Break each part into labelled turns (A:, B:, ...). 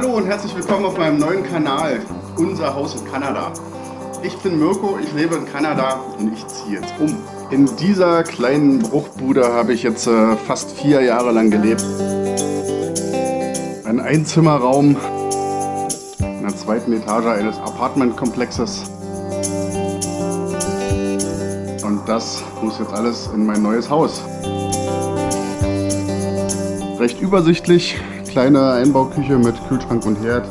A: Hallo und herzlich willkommen auf meinem neuen Kanal, Unser Haus in Kanada. Ich bin Mirko, ich lebe in Kanada und ich ziehe jetzt um. In dieser kleinen Bruchbude habe ich jetzt äh, fast vier Jahre lang gelebt. Ein Einzimmerraum in der zweiten Etage eines Apartmentkomplexes. Und das muss jetzt alles in mein neues Haus. Recht übersichtlich, kleine Einbauküche mit Kühlschrank und Herd.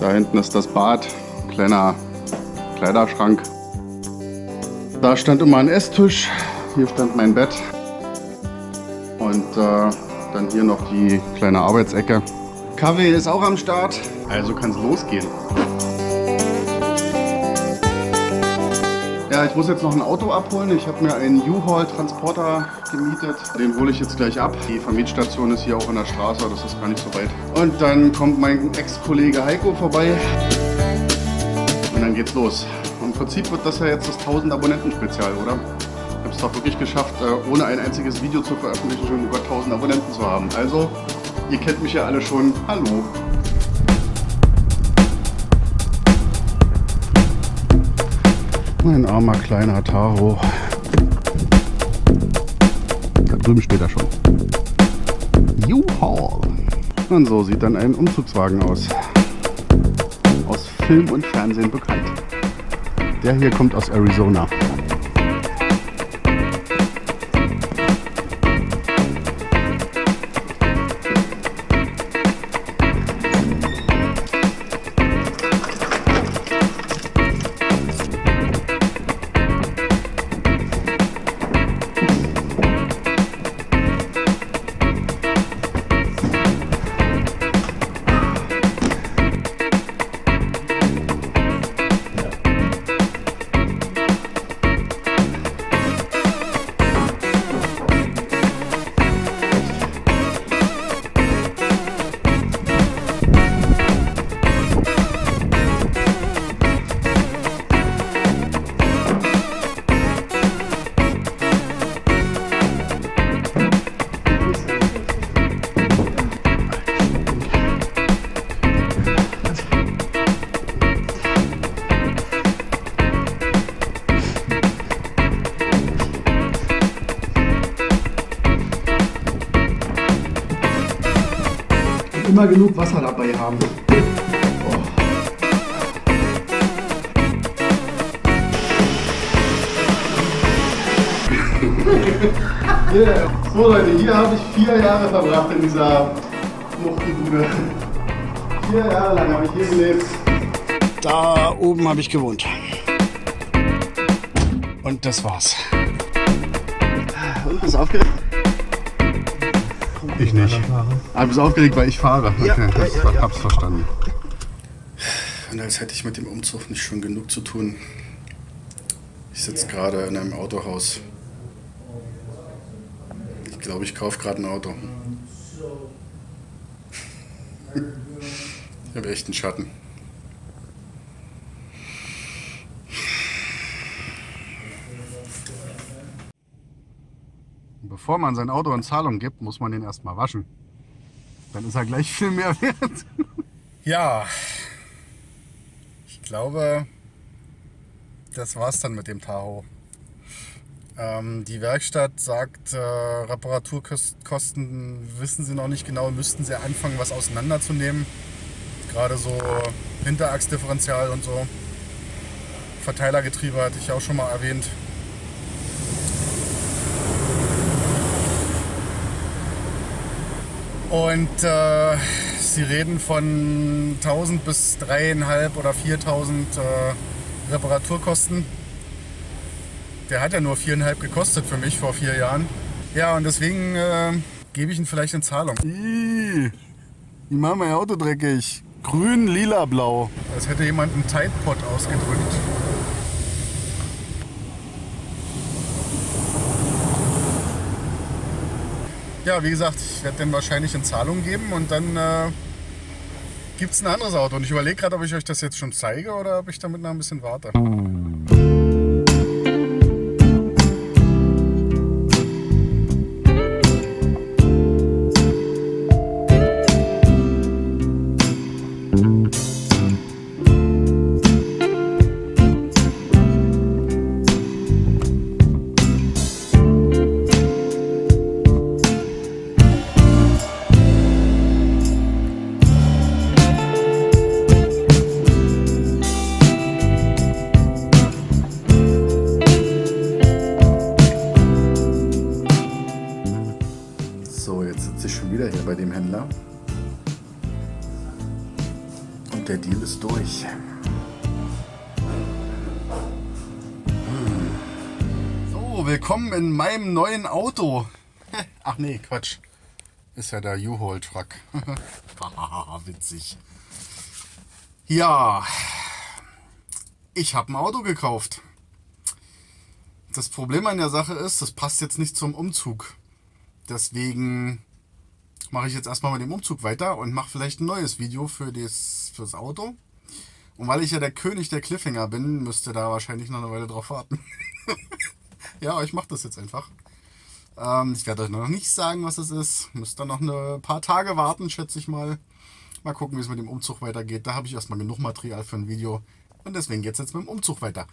A: Da hinten ist das Bad, kleiner Kleiderschrank. Da stand immer ein Esstisch, hier stand mein Bett und äh, dann hier noch die kleine Arbeitsecke. Kaffee ist auch am Start, also kann es losgehen. Ja, ich muss jetzt noch ein Auto abholen. Ich habe mir einen U-Haul-Transporter gemietet. Den hole ich jetzt gleich ab. Die Vermietstation ist hier auch in der Straße, das ist gar nicht so weit. Und dann kommt mein Ex-Kollege Heiko vorbei. Und dann geht's los. Im Prinzip wird das ja jetzt das 1000 Abonnenten-Spezial, oder? Ich habe es doch wirklich geschafft, äh, ohne ein einziges Video zu veröffentlichen, schon über 1000 Abonnenten zu haben. Also, ihr kennt mich ja alle schon. Hallo! Mein armer kleiner Taro. Da drüben steht er schon. U-Haul. Und so sieht dann ein Umzugswagen aus. Aus Film und Fernsehen bekannt. Der hier kommt aus Arizona. Immer genug Wasser dabei haben. Oh. yeah. So Leute, hier habe ich vier Jahre verbracht in dieser Muchtenbude. Vier Jahre lang habe ich hier gelebt. Da oben habe ich gewohnt. Und das war's. Und bist du aufgeregt? Ich nicht. Aber du bist aufgeregt, weil ich fahre. Ja, okay, das, ja, ja, hab's verstanden. Und als hätte ich mit dem Umzug nicht schon genug zu tun. Ich sitze gerade in einem Autohaus. Ich glaube, ich kaufe gerade ein Auto. Ich habe echt einen Schatten. Bevor man sein Auto in Zahlung gibt, muss man den erstmal waschen. Dann ist er gleich viel mehr wert. ja, ich glaube, das war's dann mit dem Tahoe. Ähm, die Werkstatt sagt, äh, Reparaturkosten wissen sie noch nicht genau, müssten sie anfangen, was auseinanderzunehmen. Gerade so Hinterachsdifferential und so. Verteilergetriebe hatte ich auch schon mal erwähnt. Und äh, sie reden von 1000 bis 3.500 oder 4000 äh, Reparaturkosten. Der hat ja nur 4.500 gekostet für mich vor vier Jahren. Ja, und deswegen äh, gebe ich ihn vielleicht in Zahlung. Ih, die machen mein Auto dreckig. Grün, lila, blau. Als hätte jemand einen Tide Pod ausgedrückt. Ja, wie gesagt, ich werde den wahrscheinlich in Zahlung geben und dann äh, gibt es ein anderes Auto. Und ich überlege gerade, ob ich euch das jetzt schon zeige oder ob ich damit noch ein bisschen warte. Meinem neuen Auto. Ach nee, Quatsch. Ist ja der U-Haul-Truck. Witzig. Ja, ich habe ein Auto gekauft. Das Problem an der Sache ist, das passt jetzt nicht zum Umzug. Deswegen mache ich jetzt erstmal mit dem Umzug weiter und mache vielleicht ein neues Video für das, für das Auto. Und weil ich ja der König der Cliffhanger bin, müsste da wahrscheinlich noch eine Weile drauf warten. ja, ich mache das jetzt einfach. Ähm, ich werde euch noch nicht sagen, was es ist. Müsst dann noch ein paar Tage warten, schätze ich mal. Mal gucken, wie es mit dem Umzug weitergeht. Da habe ich erstmal genug Material für ein Video. Und deswegen geht es jetzt mit dem Umzug weiter.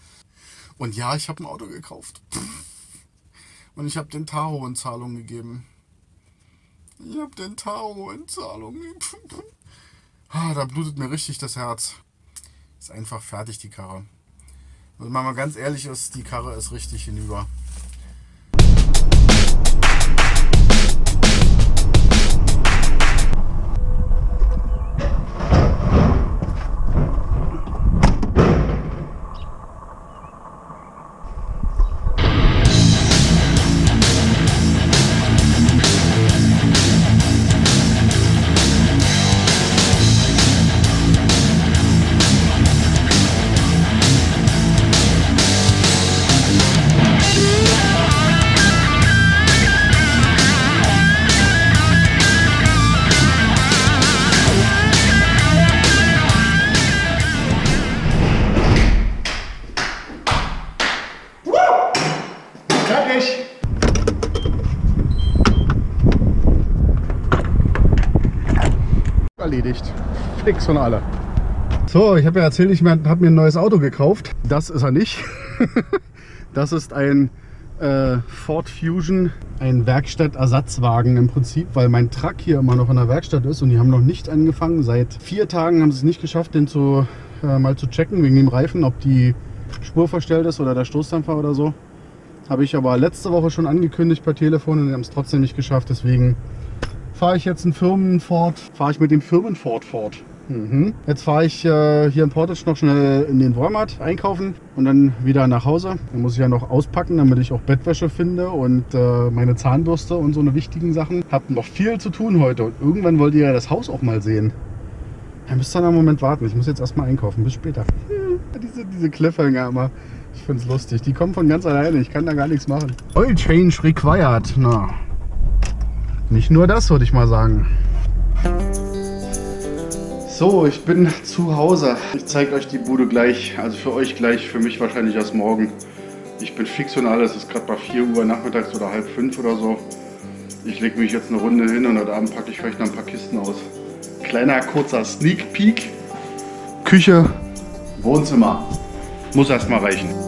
A: Und ja, ich habe ein Auto gekauft. Und ich habe den Taro in Zahlung gegeben. Ich habe den Taro in Zahlung gegeben. Ah, da blutet mir richtig das Herz. Ist einfach fertig, die Karre. Wenn man mal ganz ehrlich ist, die Karre ist richtig hinüber. Fix von alle. So, ich habe ja erzählt, ich habe mir ein neues Auto gekauft. Das ist er nicht. das ist ein äh, Ford Fusion, ein Werkstattersatzwagen im Prinzip, weil mein Truck hier immer noch in der Werkstatt ist und die haben noch nicht angefangen. Seit vier Tagen haben sie es nicht geschafft, den zu, äh, mal zu checken wegen dem Reifen, ob die Spur verstellt ist oder der Stoßdämpfer oder so. Habe ich aber letzte Woche schon angekündigt per Telefon und die haben es trotzdem nicht geschafft. Deswegen fahre ich jetzt einen Firmenford, fahre ich mit dem Firmenford fort. Mhm. Jetzt fahre ich äh, hier in Portage noch schnell in den Walmart einkaufen und dann wieder nach Hause. Dann muss ich ja noch auspacken, damit ich auch Bettwäsche finde und äh, meine Zahnbürste und so eine wichtigen Sachen. Hab noch viel zu tun heute und irgendwann wollt ihr ja das Haus auch mal sehen. Dann müsst ihr einen Moment warten. Ich muss jetzt erstmal einkaufen. Bis später. diese, diese Cliffhanger immer. Ich finde es lustig. Die kommen von ganz alleine. Ich kann da gar nichts machen. Oil Change required. Na, nicht nur das, würde ich mal sagen. So, ich bin zu Hause. Ich zeige euch die Bude gleich. Also für euch gleich, für mich wahrscheinlich erst morgen. Ich bin fix und alles. Es ist gerade bei 4 Uhr nachmittags oder halb 5 oder so. Ich lege mich jetzt eine Runde hin und heute Abend packe ich vielleicht noch ein paar Kisten aus. Kleiner, kurzer Sneak Peek. Küche, Wohnzimmer. Muss erstmal reichen.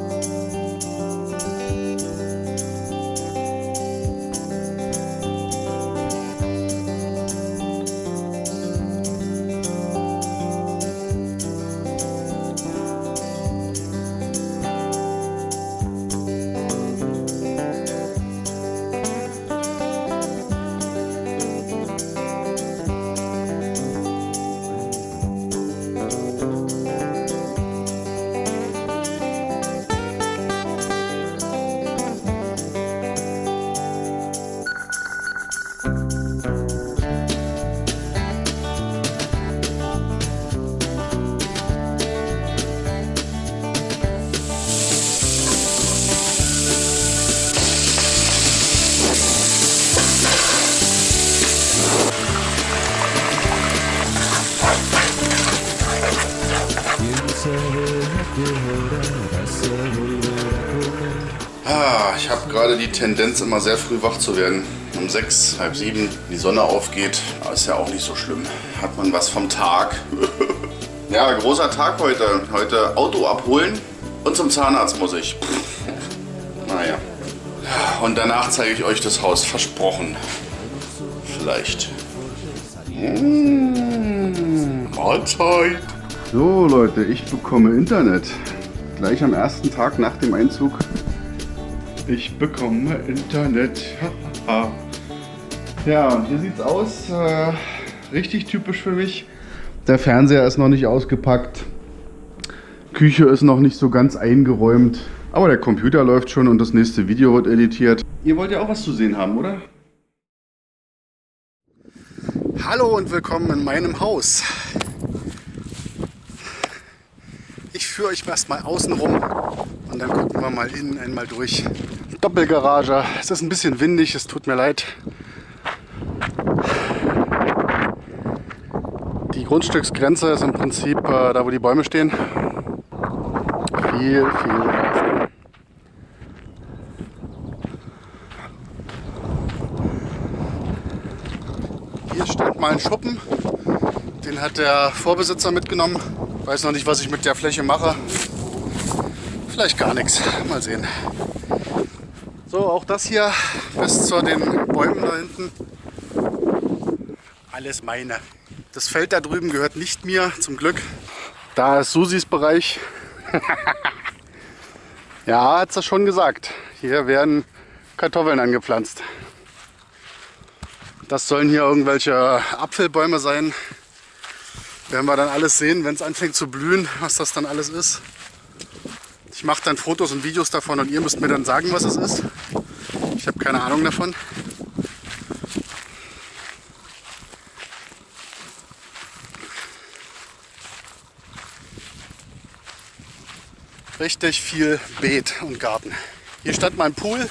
A: Gerade die Tendenz, immer sehr früh wach zu werden. Um sechs, halb sieben, die Sonne aufgeht. Ist ja auch nicht so schlimm. Hat man was vom Tag. ja, großer Tag heute. Heute Auto abholen und zum Zahnarzt muss ich. naja. Und danach zeige ich euch das Haus. Versprochen. Vielleicht. Mmh, Mahlzeit. So Leute, ich bekomme Internet. Gleich am ersten Tag nach dem Einzug. Ich bekomme Internet. Ja, und hier sieht's aus. Äh, richtig typisch für mich. Der Fernseher ist noch nicht ausgepackt. Küche ist noch nicht so ganz eingeräumt. Aber der Computer läuft schon und das nächste Video wird editiert. Ihr wollt ja auch was zu sehen haben, oder? Hallo und willkommen in meinem Haus. Ich führe euch erstmal außen rum und dann gucken wir mal innen einmal durch. Doppelgarage. Es ist ein bisschen windig, es tut mir leid. Die Grundstücksgrenze ist im Prinzip äh, da, wo die Bäume stehen. Viel, viel Rasen. Hier stand mal ein Schuppen. Den hat der Vorbesitzer mitgenommen. Weiß noch nicht, was ich mit der Fläche mache. Vielleicht gar nichts. Mal sehen. So, auch das hier bis zu den Bäumen da hinten. Alles meine. Das Feld da drüben gehört nicht mir, zum Glück. Da ist Susis Bereich. ja, hat sie schon gesagt. Hier werden Kartoffeln angepflanzt. Das sollen hier irgendwelche Apfelbäume sein. Werden wir dann alles sehen, wenn es anfängt zu blühen, was das dann alles ist. Ich mache dann Fotos und Videos davon und ihr müsst mir dann sagen, was es ist. Ich habe keine Ahnung davon. Richtig viel Beet und Garten. Hier stand mein Pool.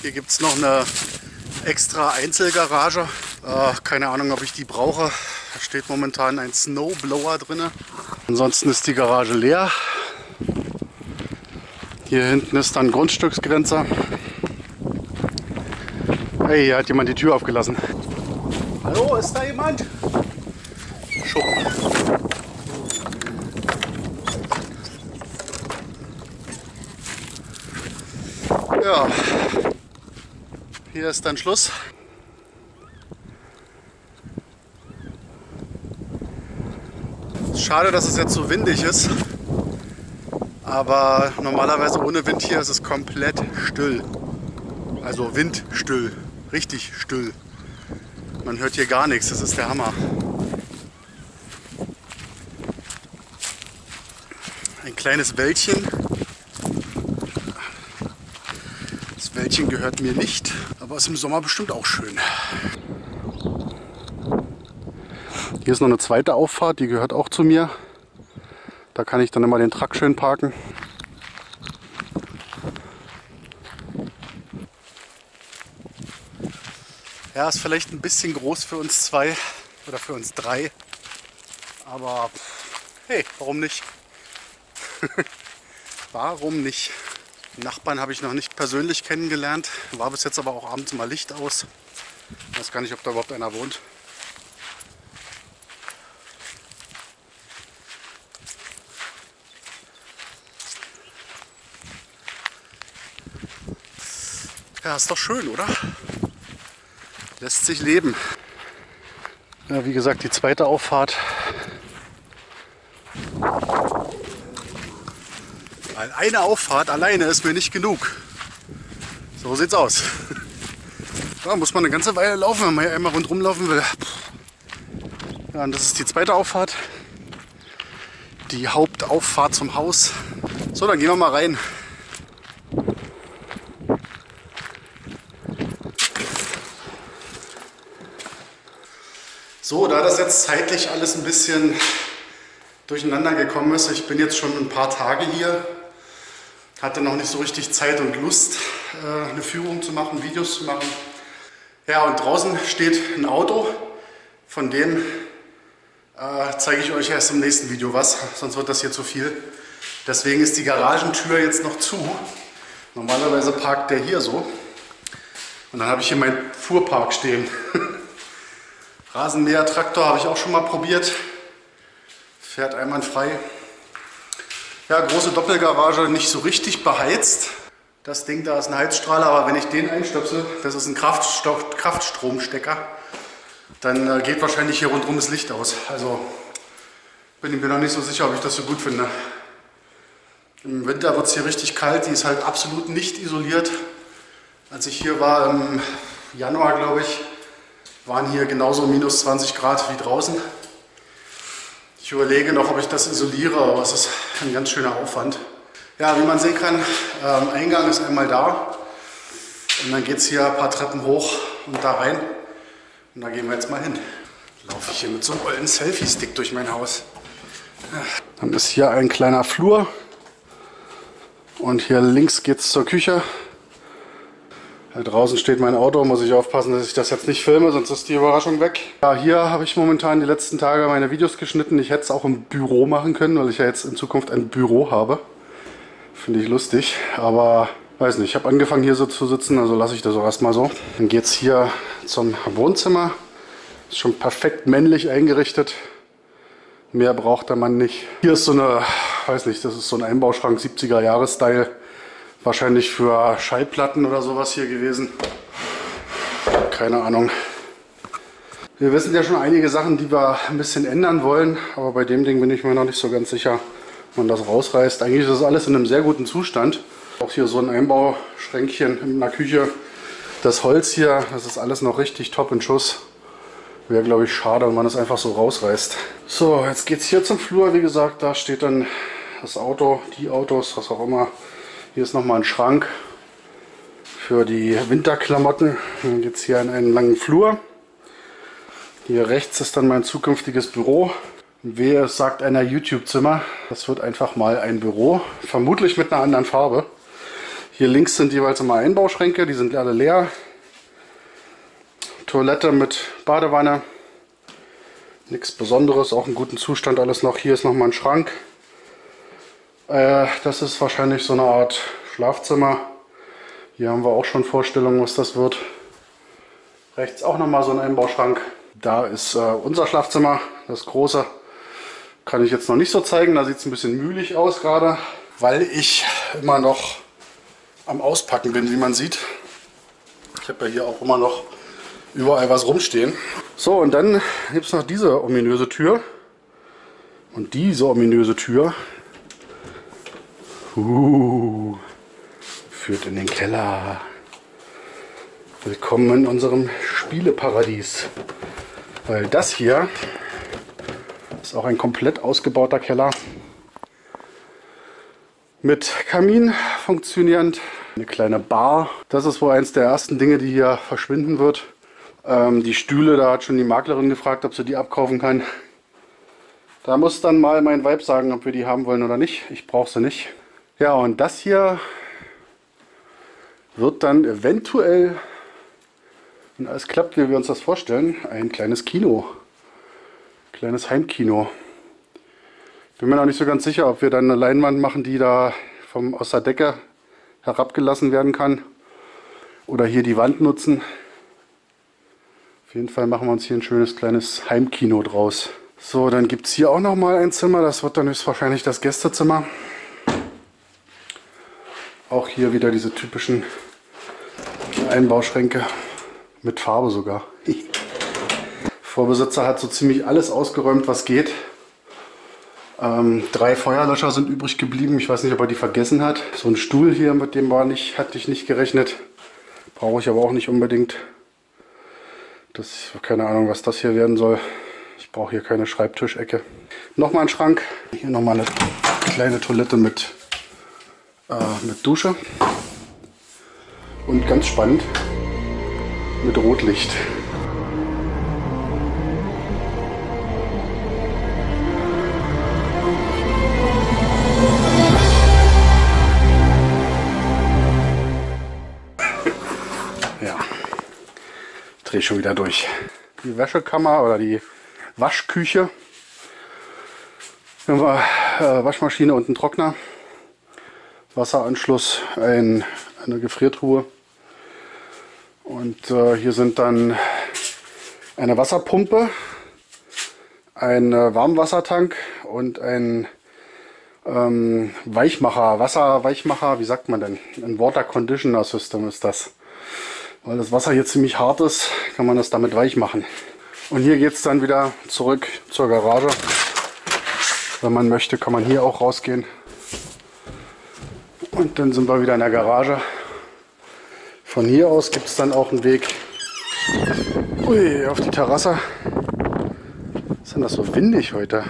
A: Hier gibt es noch eine extra Einzelgarage. Äh, keine Ahnung, ob ich die brauche. Da steht momentan ein Snowblower drin. Ansonsten ist die Garage leer. Hier hinten ist dann Grundstücksgrenze. Hey, hier hat jemand die Tür aufgelassen. Hallo, ist da jemand? Schuppen. Ja, hier ist dann Schluss. Schade, dass es jetzt so windig ist. Aber normalerweise ohne Wind hier ist es komplett still. Also windstill. Richtig still. Man hört hier gar nichts. Das ist der Hammer. Ein kleines Wäldchen. Das Wäldchen gehört mir nicht, aber ist im Sommer bestimmt auch schön. Hier ist noch eine zweite Auffahrt, die gehört auch zu mir. Da kann ich dann immer den Truck schön parken. Ja, ist vielleicht ein bisschen groß für uns zwei oder für uns drei. Aber hey, warum nicht? warum nicht? Nachbarn habe ich noch nicht persönlich kennengelernt. War bis jetzt aber auch abends mal Licht aus. Ich weiß gar nicht, ob da überhaupt einer wohnt. Ja, ist doch schön, oder? Lässt sich leben. Ja, wie gesagt, die zweite Auffahrt. Weil eine Auffahrt alleine ist mir nicht genug. So sieht's aus. Da muss man eine ganze Weile laufen, wenn man hier einmal rundherum laufen will. Ja, und das ist die zweite Auffahrt. Die Hauptauffahrt zum Haus. So, dann gehen wir mal rein. So, da das jetzt zeitlich alles ein bisschen durcheinander gekommen ist, ich bin jetzt schon ein paar Tage hier, hatte noch nicht so richtig Zeit und Lust, äh, eine Führung zu machen, Videos zu machen. Ja, und draußen steht ein Auto, von dem äh, zeige ich euch erst im nächsten Video was, sonst wird das hier zu viel. Deswegen ist die Garagentür jetzt noch zu. Normalerweise parkt der hier so. Und dann habe ich hier meinen Fuhrpark stehen. Rasenmäher-Traktor habe ich auch schon mal probiert. Fährt einwandfrei. Ja, große Doppelgarage, nicht so richtig beheizt. Das Ding da ist ein Heizstrahler, aber wenn ich den einstöpsel, das ist ein Kraftstoff, Kraftstromstecker, dann äh, geht wahrscheinlich hier rundherum das Licht aus. Also bin ich mir noch nicht so sicher, ob ich das so gut finde. Im Winter wird es hier richtig kalt, die ist halt absolut nicht isoliert. Als ich hier war im Januar, glaube ich, waren hier genauso minus 20 Grad wie draußen. Ich überlege noch, ob ich das isoliere, aber es ist ein ganz schöner Aufwand. Ja, wie man sehen kann, ähm, Eingang ist einmal da. Und dann geht es hier ein paar Treppen hoch und da rein. Und da gehen wir jetzt mal hin. Laufe ich hier mit so einem ollen Selfie-Stick durch mein Haus. Dann ist hier ein kleiner Flur. Und hier links geht es zur Küche. Draußen steht mein Auto, muss ich aufpassen, dass ich das jetzt nicht filme, sonst ist die Überraschung weg. Ja, hier habe ich momentan die letzten Tage meine Videos geschnitten. Ich hätte es auch im Büro machen können, weil ich ja jetzt in Zukunft ein Büro habe. Finde ich lustig, aber weiß nicht. Ich habe angefangen hier so zu sitzen, also lasse ich das auch erstmal so. Dann geht es hier zum Wohnzimmer. Ist schon perfekt männlich eingerichtet. Mehr braucht der Mann nicht. Hier ist so eine, weiß nicht, das ist so ein Einbauschrank 70er Jahre Style. Wahrscheinlich für Schallplatten oder sowas hier gewesen. Keine Ahnung. Wir wissen ja schon einige Sachen, die wir ein bisschen ändern wollen. Aber bei dem Ding bin ich mir noch nicht so ganz sicher, ob man das rausreißt. Eigentlich ist das alles in einem sehr guten Zustand. Auch hier so ein Einbauschränkchen in der Küche. Das Holz hier, das ist alles noch richtig top in Schuss. Wäre, glaube ich, schade, wenn man das einfach so rausreißt. So, jetzt geht es hier zum Flur. Wie gesagt, da steht dann das Auto, die Autos, was auch immer. Hier ist nochmal ein Schrank für die Winterklamotten. Dann geht es hier in einen langen Flur. Hier rechts ist dann mein zukünftiges Büro. Es sagt einer YouTube-Zimmer. Das wird einfach mal ein Büro, vermutlich mit einer anderen Farbe. Hier links sind jeweils immer Einbauschränke, die sind alle leer. Toilette mit Badewanne. Nichts Besonderes, auch in gutem Zustand alles noch. Hier ist nochmal ein Schrank. Äh, das ist wahrscheinlich so eine Art Schlafzimmer. Hier haben wir auch schon Vorstellungen, was das wird. Rechts auch nochmal so ein Einbauschrank. Da ist äh, unser Schlafzimmer, das große. Kann ich jetzt noch nicht so zeigen, da sieht es ein bisschen mühlig aus gerade, weil ich immer noch am Auspacken bin, wie man sieht. Ich habe ja hier auch immer noch überall was rumstehen. So, und dann gibt es noch diese ominöse Tür. Und diese ominöse Tür uh, führt in den Keller. Willkommen in unserem Spieleparadies. Weil das hier ist auch ein komplett ausgebauter Keller. Mit Kamin funktionierend. Eine kleine Bar. Das ist wohl eins der ersten Dinge, die hier verschwinden wird. Ähm, die Stühle, da hat schon die Maklerin gefragt, ob sie die abkaufen kann. Da muss dann mal mein Weib sagen, ob wir die haben wollen oder nicht. Ich brauche sie nicht. Ja, und das hier wird dann eventuell, wenn alles klappt, wie wir uns das vorstellen, ein kleines Kino. Kleines Heimkino. Bin mir noch nicht so ganz sicher, ob wir dann eine Leinwand machen, die da vom, aus der Decke herabgelassen werden kann. Oder hier die Wand nutzen. Auf jeden Fall machen wir uns hier ein schönes kleines Heimkino draus. So, dann gibt es hier auch noch mal ein Zimmer. Das wird dann höchstwahrscheinlich das Gästezimmer. Auch hier wieder diese typischen Einbauschränke mit Farbe sogar. Vorbesitzer hat so ziemlich alles ausgeräumt, was geht. Ähm, drei Feuerlöscher sind übrig geblieben. Ich weiß nicht, ob er die vergessen hat. So ein Stuhl hier, mit dem war nicht, hatte ich nicht gerechnet. Brauche ich aber auch nicht unbedingt. Das, keine Ahnung, was das hier werden soll. Ich brauche hier keine Schreibtischecke. Nochmal ein Schrank. Hier nochmal eine kleine Toilette mit, äh, mit Dusche. Und ganz spannend, mit Rotlicht. drehe schon wieder durch. Die Wäschekammer oder die Waschküche. Äh, Waschmaschine und einen Trockner. Wasseranschluss, ein, eine Gefriertruhe. Und äh, hier sind dann eine Wasserpumpe, ein äh, Warmwassertank und ein ähm, Weichmacher, Wasserweichmacher, wie sagt man denn? Ein Water Conditioner System ist das. Weil das Wasser hier ziemlich hart ist, kann man das damit weich machen. Und hier geht es dann wieder zurück zur Garage. Wenn man möchte, kann man hier auch rausgehen. Und dann sind wir wieder in der Garage. Von hier aus gibt es dann auch einen Weg ui, auf die Terrasse. ist denn das so windig heute?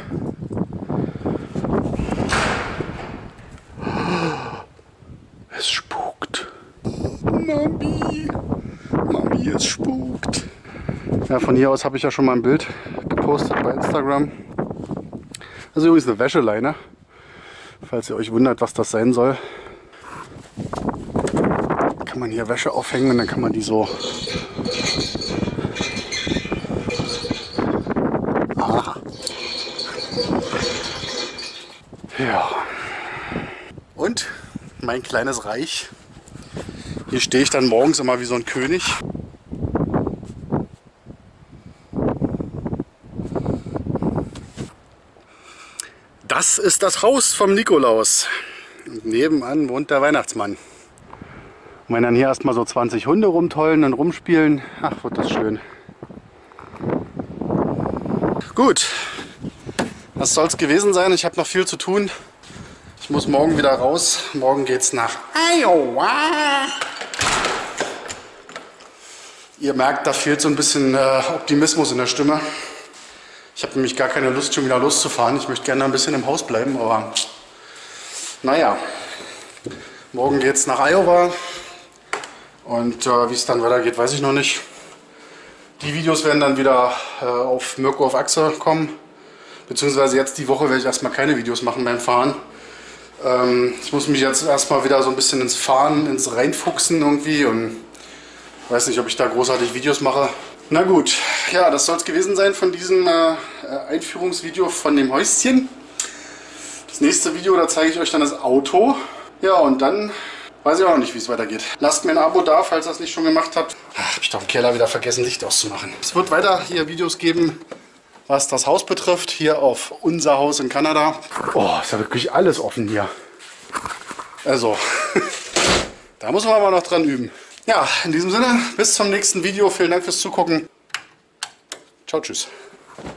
A: Es spukt. Mami, Mami, es spukt. Ja, von hier aus habe ich ja schon mal ein Bild gepostet bei Instagram. Das ist übrigens eine Wäscheleine, falls ihr euch wundert, was das sein soll man hier Wäsche aufhängen und dann kann man die so. Aha. Ja. Und mein kleines Reich. Hier stehe ich dann morgens immer wie so ein König. Das ist das Haus vom Nikolaus. Und nebenan wohnt der Weihnachtsmann. Und wenn dann hier erstmal so 20 Hunde rumtollen und rumspielen, ach, wird das schön. Gut, das soll es gewesen sein. Ich habe noch viel zu tun. Ich muss morgen wieder raus. Morgen geht es nach Iowa. Ihr merkt, da fehlt so ein bisschen äh, Optimismus in der Stimme. Ich habe nämlich gar keine Lust, schon wieder loszufahren. Ich möchte gerne ein bisschen im Haus bleiben, aber naja. Morgen geht es nach Iowa. Und äh, wie es dann weitergeht, weiß ich noch nicht. Die Videos werden dann wieder äh, auf Mirko auf Achse kommen. Beziehungsweise jetzt die Woche werde ich erstmal keine Videos machen beim Fahren. Ähm, ich muss mich jetzt erstmal wieder so ein bisschen ins Fahren, ins Reinfuchsen irgendwie und weiß nicht, ob ich da großartig Videos mache. Na gut, ja, das soll es gewesen sein von diesem äh, Einführungsvideo von dem Häuschen. Das nächste Video, da zeige ich euch dann das Auto. Ja, und dann Weiß ich auch noch nicht, wie es weitergeht. Lasst mir ein Abo da, falls ihr das nicht schon gemacht habt. Ach, hab ich doch im Keller wieder vergessen, Licht auszumachen. Es wird weiter hier Videos geben, was das Haus betrifft. Hier auf unser Haus in Kanada. Oh, ist ja wirklich alles offen hier. Also, da muss man aber noch dran üben. Ja, in diesem Sinne, bis zum nächsten Video. Vielen Dank fürs Zugucken. Ciao, tschüss.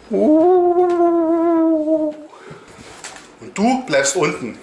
A: Und du bleibst unten.